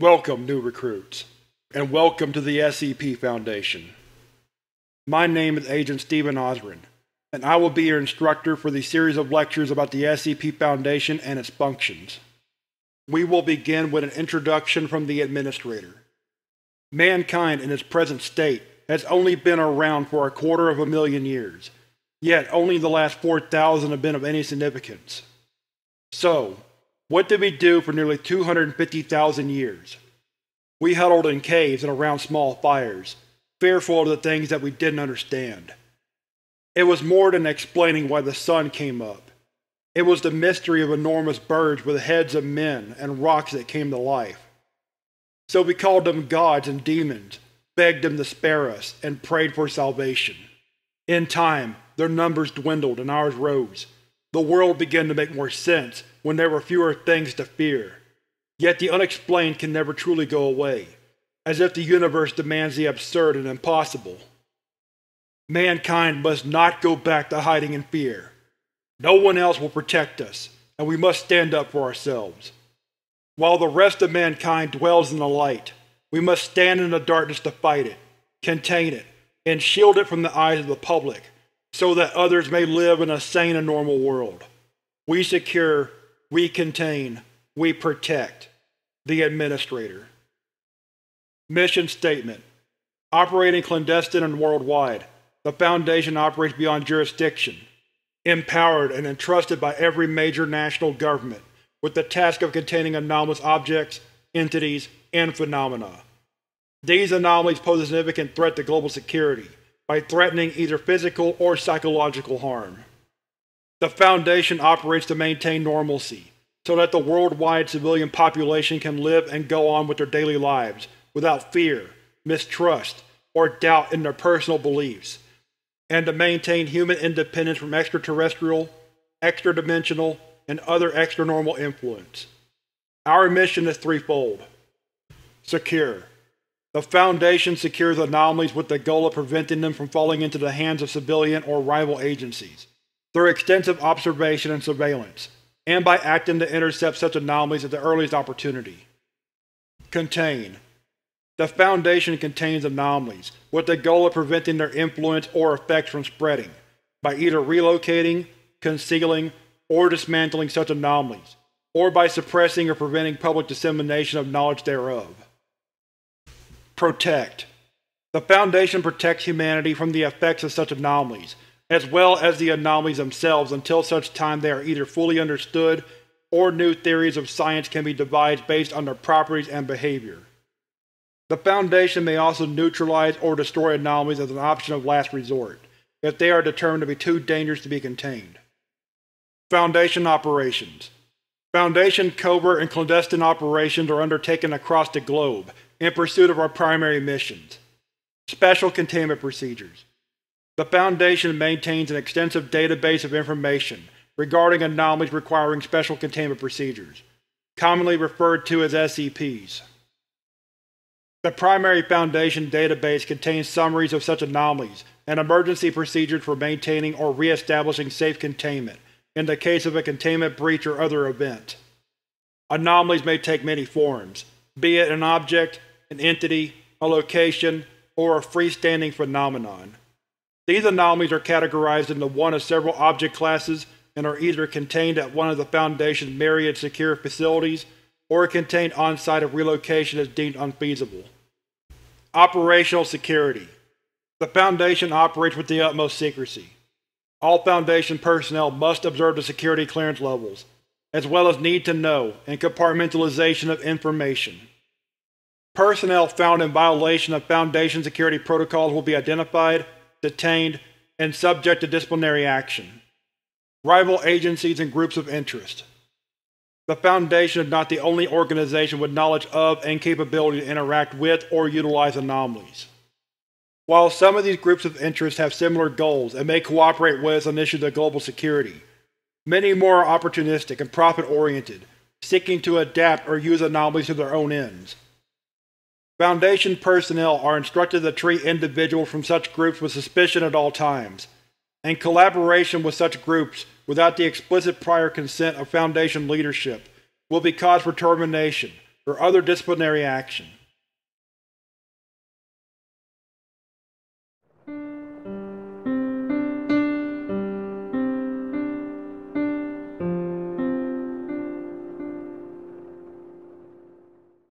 Welcome, new recruits, and welcome to the SCP Foundation. My name is Agent Stephen Osrin, and I will be your instructor for the series of lectures about the SCP Foundation and its functions. We will begin with an introduction from the Administrator. Mankind in its present state has only been around for a quarter of a million years, yet only the last 4,000 have been of any significance. So, what did we do for nearly 250,000 years? We huddled in caves and around small fires, fearful of the things that we didn't understand. It was more than explaining why the sun came up. It was the mystery of enormous birds with heads of men and rocks that came to life. So we called them gods and demons, begged them to spare us, and prayed for salvation. In time, their numbers dwindled and ours rose. The world began to make more sense when there were fewer things to fear. Yet the unexplained can never truly go away, as if the universe demands the absurd and impossible. Mankind must not go back to hiding in fear. No one else will protect us, and we must stand up for ourselves. While the rest of mankind dwells in the light, we must stand in the darkness to fight it, contain it, and shield it from the eyes of the public, so that others may live in a sane and normal world. We secure we contain, we protect. The Administrator. Mission Statement Operating clandestine and worldwide, the Foundation operates beyond jurisdiction, empowered and entrusted by every major national government with the task of containing anomalous objects, entities, and phenomena. These anomalies pose a significant threat to global security by threatening either physical or psychological harm. The Foundation operates to maintain normalcy, so that the worldwide civilian population can live and go on with their daily lives without fear, mistrust, or doubt in their personal beliefs, and to maintain human independence from extraterrestrial, extra-dimensional, and other extra-normal influence. Our mission is threefold. Secure. The Foundation secures anomalies with the goal of preventing them from falling into the hands of civilian or rival agencies through extensive observation and surveillance, and by acting to intercept such anomalies at the earliest opportunity. Contain. The Foundation contains anomalies, with the goal of preventing their influence or effects from spreading, by either relocating, concealing, or dismantling such anomalies, or by suppressing or preventing public dissemination of knowledge thereof. Protect. The Foundation protects humanity from the effects of such anomalies, as well as the anomalies themselves until such time they are either fully understood or new theories of science can be devised based on their properties and behavior. The Foundation may also neutralize or destroy anomalies as an option of last resort, if they are determined to be too dangerous to be contained. Foundation Operations Foundation covert and clandestine operations are undertaken across the globe in pursuit of our primary missions. Special Containment Procedures the Foundation maintains an extensive database of information regarding anomalies requiring special containment procedures, commonly referred to as SCPs. The primary Foundation database contains summaries of such anomalies and emergency procedures for maintaining or re-establishing safe containment in the case of a containment breach or other event. Anomalies may take many forms, be it an object, an entity, a location, or a freestanding phenomenon. These anomalies are categorized into one of several object classes and are either contained at one of the Foundation's myriad secure facilities or contained on-site if relocation is deemed unfeasible. Operational Security The Foundation operates with the utmost secrecy. All Foundation personnel must observe the security clearance levels, as well as need to know and compartmentalization of information. Personnel found in violation of Foundation security protocols will be identified detained, and subject to disciplinary action. Rival agencies and groups of interest. The Foundation is not the only organization with knowledge of and capability to interact with or utilize anomalies. While some of these groups of interest have similar goals and may cooperate with us on issues of global security, many more are opportunistic and profit-oriented, seeking to adapt or use anomalies to their own ends. Foundation personnel are instructed to treat individuals from such groups with suspicion at all times, and collaboration with such groups without the explicit prior consent of Foundation leadership will be cause for termination or other disciplinary action.